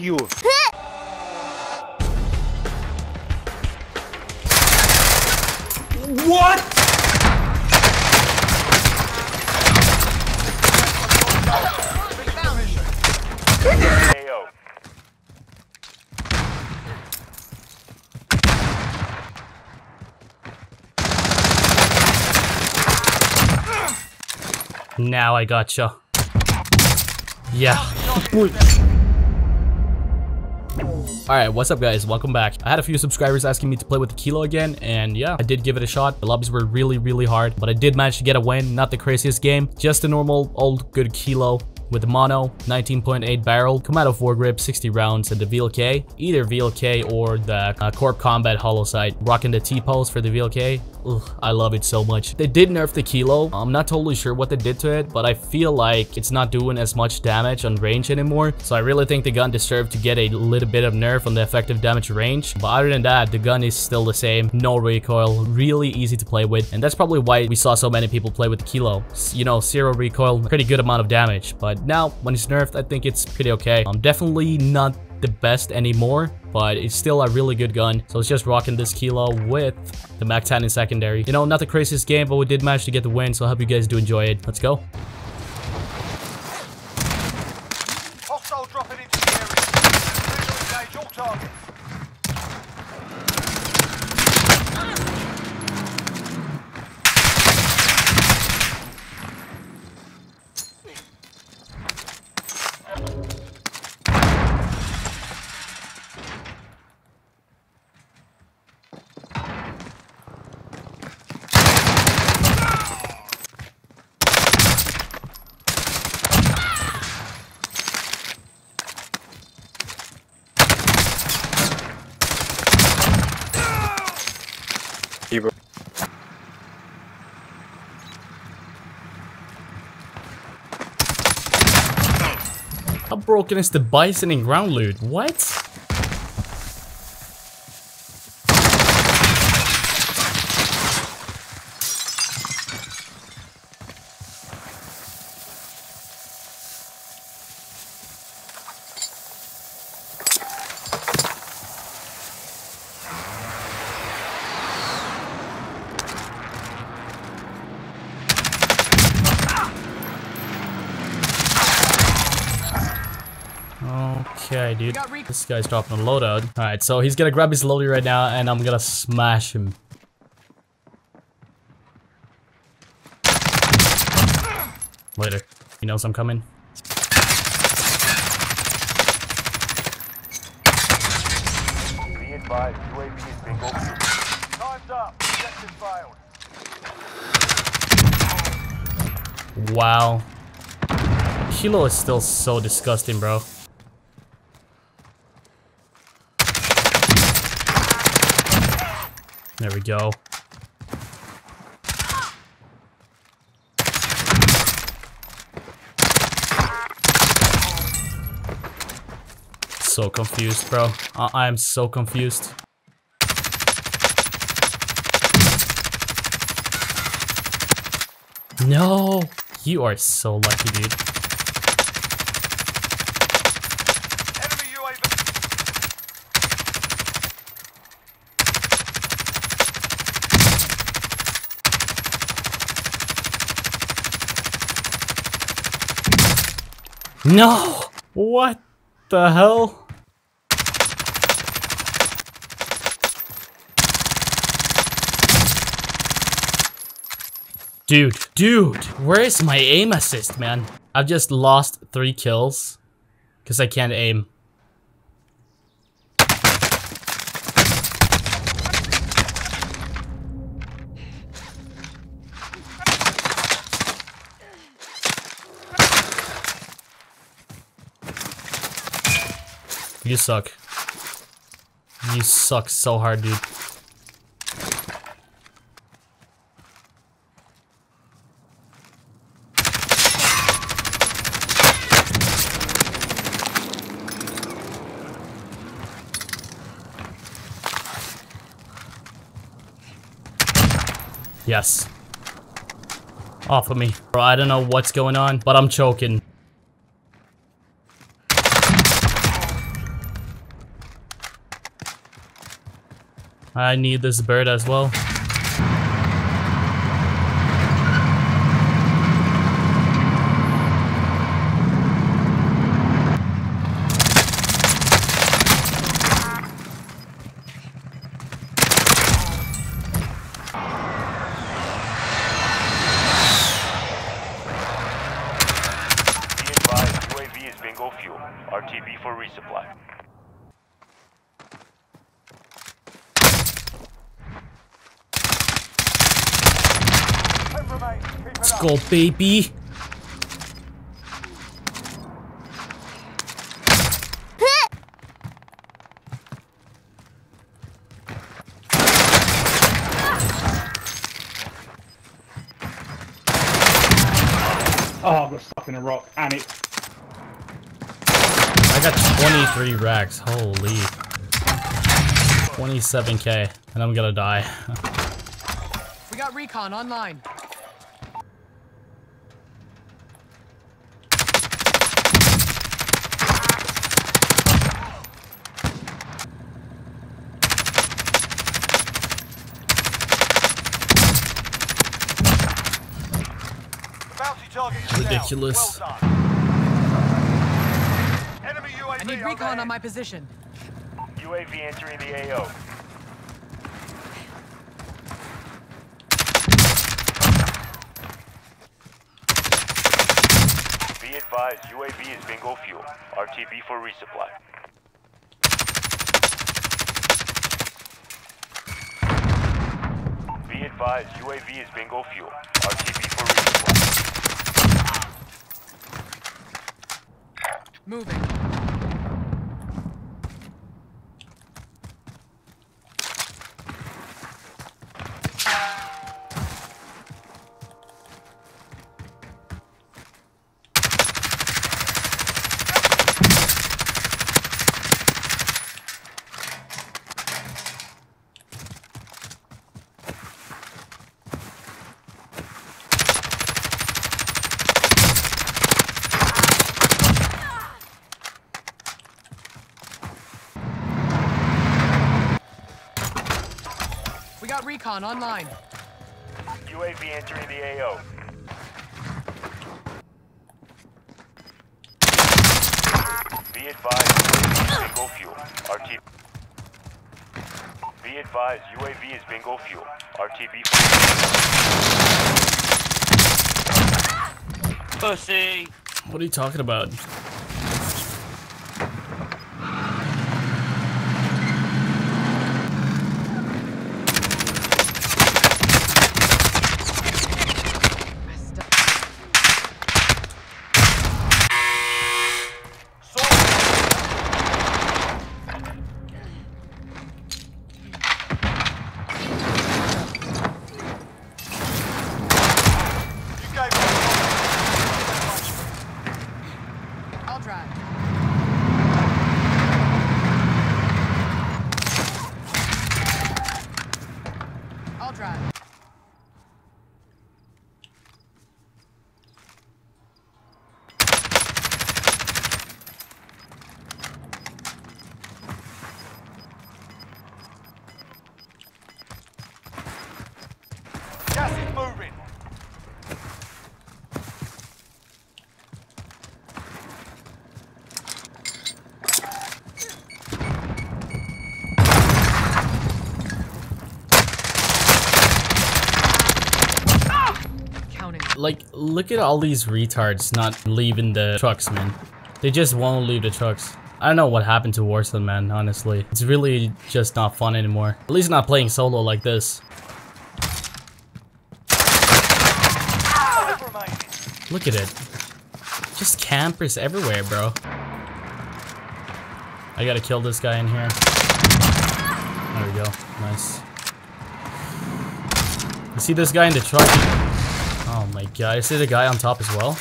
you. What? KO. Now I gotcha. Yeah. Alright, what's up guys? Welcome back. I had a few subscribers asking me to play with the Kilo again, and yeah, I did give it a shot. The lobbies were really, really hard, but I did manage to get a win. Not the craziest game, just a normal, old, good Kilo with mono, 19.8 barrel, of foregrip, 60 rounds, and the VLK, either VLK or the uh, Corp Combat holo sight, rocking the T-pose for the VLK. Ugh, I love it so much. They did nerf the Kilo. I'm not totally sure what they did to it, but I feel like it's not doing as much damage on range anymore. So I really think the gun deserved to get a little bit of nerf on the effective damage range. But other than that, the gun is still the same. No recoil, really easy to play with. And that's probably why we saw so many people play with the Kilo. You know, zero recoil, pretty good amount of damage. But now, when it's nerfed, I think it's pretty okay. Um, definitely not the best anymore, but it's still a really good gun. So it's just rocking this Kilo with the Mac 10 in secondary. You know, not the craziest game, but we did manage to get the win, so I hope you guys do enjoy it. Let's go. Broken is the Bizon in ground loot? What? This guy's dropping a loadout. Alright, so he's gonna grab his loadie right now, and I'm gonna smash him. Later. He knows I'm coming. Be advised, UAV is bingo. Time's up. Objective failed. Wow. Kilo is still so disgusting, bro. There we go. So confused, bro. I, I am so confused. No! You are so lucky, dude. Enemy UAV. No! What the hell? Dude, dude, where is my aim assist, man? I've just lost three kills because I can't aim. You suck. You suck so hard, dude. Yes. Off of me. Bro, I don't know what's going on, but I'm choking. I need this bird as well. Fuel. RTB for resupply. Let's go, baby. Oh, I got stuck in a rock, and it. I got 23 racks. Holy. 27k. And I'm gonna die. We got recon online. Ridiculous. Well. Enemy UAV I need recon overhead. on my position. UAV entering the AO. Be advised, UAV is bingo fuel. RTB for resupply. Be advised, UAV is bingo fuel. RTB for resupply. Moving. Got recon online. UAV entering the AO. Be advised, UAV is bingo fuel. RTB. Be advised, UAV is bingo fuel. RTB. Pussy. What are you talking about? Like, look at all these retards not leaving the trucks, man. They just won't leave the trucks. I don't know what happened to Warzone, man, honestly. It's really just not fun anymore. At least not playing solo like this. Look at it. Just campers everywhere, bro. I gotta kill this guy in here. There we go. Nice. You see this guy in the truck? Oh my god. I see the guy on top as well.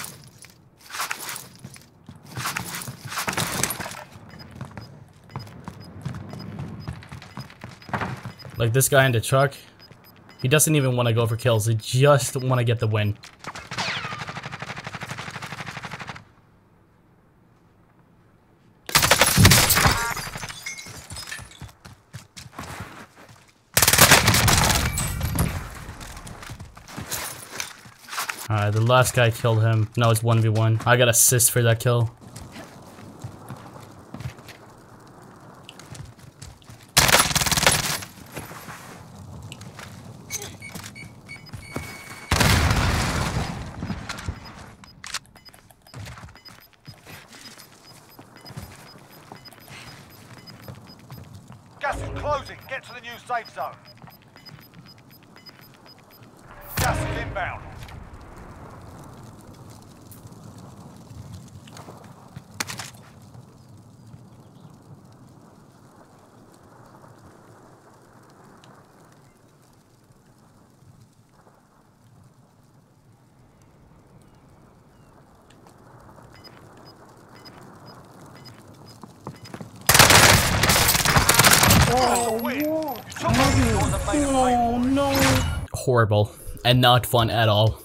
Like this guy in the truck. He doesn't even want to go for kills. He just want to get the win. Alright, the last guy killed him. Now it's 1v1. I got assist for that kill. Gas is closing. Get to the new safe zone. Gas is inbound. Oh, win. You took the scores and made a Oh no. Horrible. And not fun at all.